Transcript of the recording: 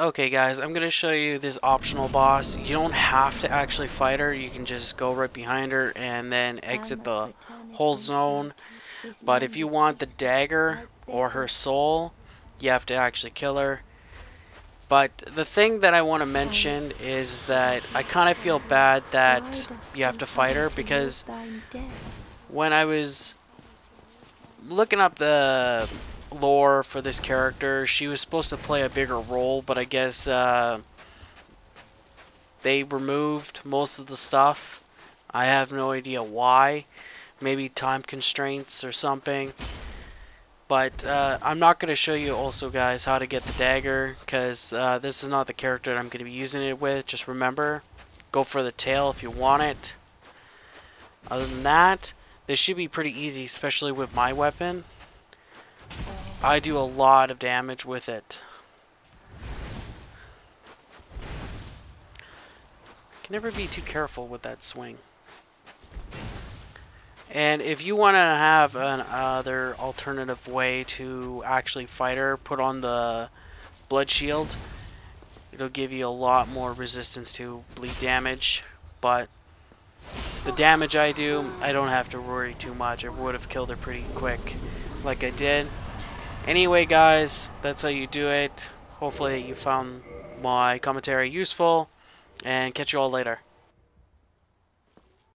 Okay guys, I'm going to show you this optional boss. You don't have to actually fight her, you can just go right behind her and then exit the whole zone. But if you want the dagger or her soul, you have to actually kill her. But the thing that I want to mention is that I kind of feel bad that you have to fight her because when I was looking up the lore for this character. She was supposed to play a bigger role, but I guess uh, they removed most of the stuff. I have no idea why. Maybe time constraints or something. But uh, I'm not going to show you also, guys, how to get the dagger, because uh, this is not the character that I'm going to be using it with. Just remember, go for the tail if you want it. Other than that, this should be pretty easy, especially with my weapon. I do a lot of damage with it. Can never be too careful with that swing. And if you want to have another alternative way to actually fight her, put on the blood shield. It'll give you a lot more resistance to bleed damage. But the damage I do, I don't have to worry too much. I would have killed her pretty quick like I did. Anyway, guys, that's how you do it. Hopefully you found my commentary useful, and catch you all later.